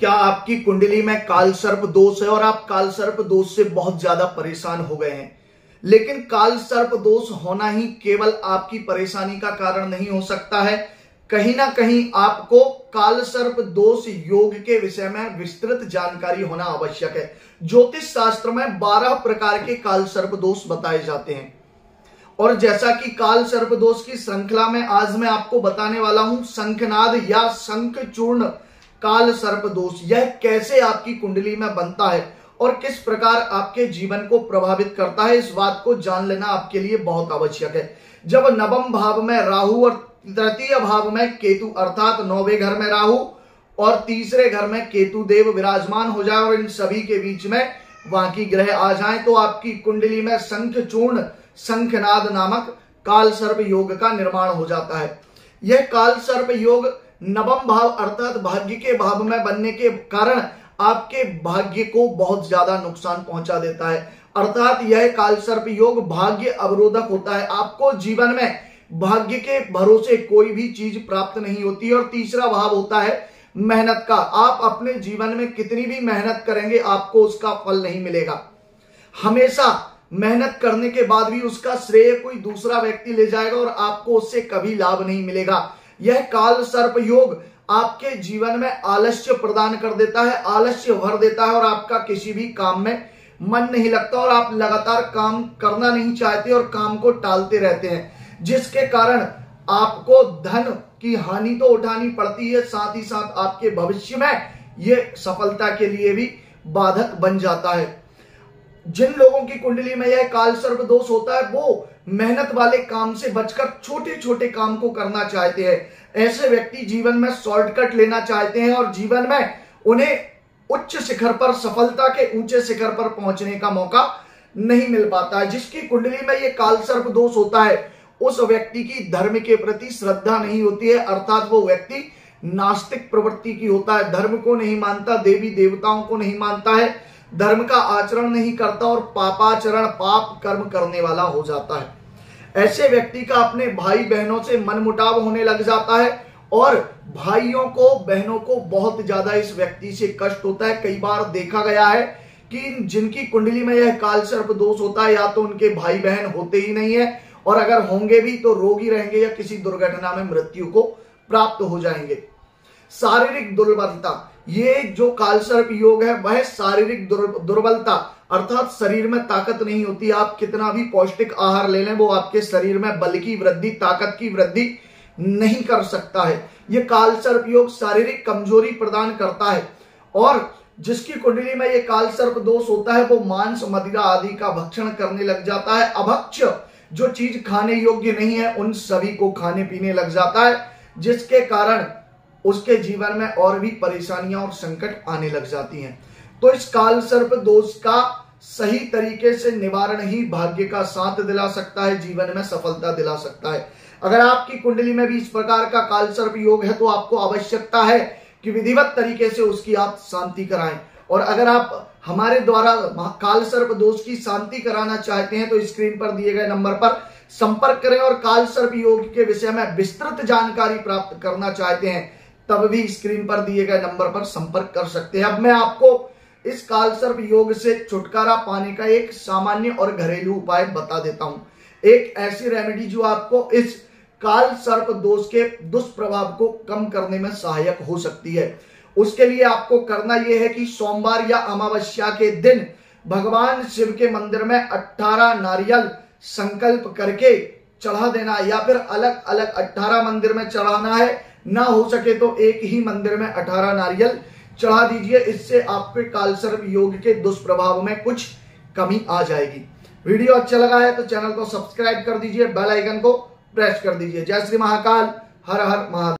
क्या आपकी कुंडली में काल सर्प दोष है और आप काल सर्प दोष से बहुत ज़्यादा परेशान हो गए हैं? लेकिन काल सर्प दोष होना ही केवल आपकी परेशानी का कारण नहीं हो सकता है। कहीं ना कहीं आपको काल सर्प दोष योग के विषय में विस्तृत जानकारी होना आवश्यक है। ज्योतिष शास्त्र में 12 प्रकार के काल सर्प दोष बताए जाते हैं। और जैसा कि काल सर्प दोष की श्रृंखला में आज मैं आपको बताने वाला हूँ, शंखनाद या शंख चूर्ण काल सर्प दोष यह कैसे आपकी कुंडली में बनता है और किस प्रकार आपके जीवन को प्रभावित करता है, इस बात को जान लेना आपके लिए बहुत आवश्यक है। जब नवम भाव में राहु और तृतीय भाव में केतु, अर्थात नौवे घर में राहु और तीसरे घर में केतु देव विराजमान हो जाए और इन सभी के बीच में बाकी ग्रह आ जाए तो आपकी कुंडली में शंख चूर्ण शंखनाद नामक काल सर्प योग का निर्माण हो जाता है। यह काल सर्प योग नवम भाव अर्थात भाग्य के भाव में बनने के कारण आपके भाग्य को बहुत ज़्यादा नुकसान पहुँचा देता है। अर्थात यह काल सर्प योग भाग्य अवरोधक होता है। आपको जीवन में भाग्य के भरोसे कोई भी चीज़ प्राप्त नहीं होती और तीसरा भाव होता है मेहनत का। आप अपने जीवन में कितनी भी मेहनत करेंगे, आपको उसका फल नहीं मिलेगा। हमेशा मेहनत करने के बाद भी उसका श्रेय कोई दूसरा व्यक्ति ले जाएगा और आपको उससे कभी लाभ नहीं मिलेगा। यह काल सर्प योग आपके जीवन में आलस्य प्रदान कर देता है, आलस्य भर देता है और आपका किसी भी काम में मन नहीं लगता और आप लगातार काम करना नहीं चाहते और काम को टालते रहते हैं, जिसके कारण आपको धन की हानि तो उठानी पड़ती है, साथ ही साथ आपके भविष्य में यह सफलता के लिए भी बाधक बन जाता है। जिन लोगों की कुंडली में यह काल सर्प दोष होता है, वो मेहनत वाले काम से बचकर छोटे छोटे काम को करना चाहते हैं। ऐसे व्यक्ति जीवन में शॉर्टकट लेना चाहते हैं और जीवन में उन्हें उच्च शिखर पर, सफलता के ऊँचे शिखर पर पहुँचने का मौका नहीं मिल पाता। है जिसकी कुंडली में यह काल सर्प दोष होता है, उस व्यक्ति की धर्म के प्रति श्रद्धा नहीं होती है, अर्थात वो व्यक्ति नास्तिक प्रवृत्ति की होता है। धर्म को नहीं मानता देवी देवताओं को नहीं मानता है। धर्म का आचरण नहीं करता और पापाचरण, पाप कर्म करने वाला हो जाता है। ऐसे व्यक्ति का अपने भाई बहनों से मनमुटाव होने लग जाता है और भाइयों को, बहनों को बहुत ज़्यादा इस व्यक्ति से कष्ट होता है। कई बार देखा गया है कि जिनकी कुंडली में यह काल सर्प दोष होता है, या तो उनके भाई बहन होते ही नहीं है, और अगर होंगे भी तो रोगी रहेंगे या किसी दुर्घटना में मृत्यु को प्राप्त हो जाएँगे। शारीरिक दुर्बलता ये जो कालसर्प योग है, वह शारीरिक दुर्बलता, अर्थात शरीर में ताकत नहीं होती। आप कितना भी पौष्टिक आहार ले लें, वो आपके शरीर में बल की वृद्धि, ताकत की वृद्धि नहीं कर सकता है। ये काल सर्प योग शारीरिक कमज़ोरी प्रदान करता है। और जिसकी कुंडली में ये काल सर्प दोष होता है, वो मांस, मदिरा आदि का भक्षण करने लग जाता है। अभक्ष जो चीज़ खाने योग्य नहीं है, उन सभी को खाने पीने लग जाता है, जिसके कारण उसके जीवन में और भी परेशानियाँ और संकट आने लग जाती हैं। तो इस काल सर्प दोष का सही तरीके से निवारण ही भाग्य का साथ दिला सकता है, जीवन में सफलता दिला सकता है। अगर आपकी कुंडली में भी इस प्रकार का काल सर्प योग है तो आपको आवश्यकता है कि विधिवत तरीके से उसकी आप शांति कराएँ। और अगर आप हमारे द्वारा काल सर्प दोष की शांति कराना चाहते हैं तो स्क्रीन पर दिए गए नंबर पर संपर्क करें और काल सर्प योग के विषय में विस्तृत जानकारी प्राप्त करना चाहते हैं। तब भी स्क्रीन पर दिए गए नंबर पर संपर्क कर सकते हैं। अब मैं आपको इस काल सर्प योग से छुटकारा पाने का एक सामान्य और घरेलू उपाय बता देता हूँ। एक ऐसी रेमेडी जो आपको इस काल सर्प दोष के दुष्प्रभाव को कम करने में सहायक हो सकती है। उसके लिए आपको करना यह है कि सोमवार या अमावस्या के दिन भगवान शिव के मंदिर में 18 नारियल संकल्प करके चढ़ा देना या फिर अलग अलग 18 मंदिर में चढ़ाना है। ना हो सके तो एक ही मंदिर में अठारह नारियल चढ़ा दीजिए, इससे आपके कालसर्प योग के दुष्प्रभाव में कुछ कमी आ जाएगी। वीडियो अच्छा लगा है तो चैनल को सब्सक्राइब कर दीजिए, बेल आइकन को प्रेस कर दीजिए। जय श्री महाकाल, हर हर महादेव।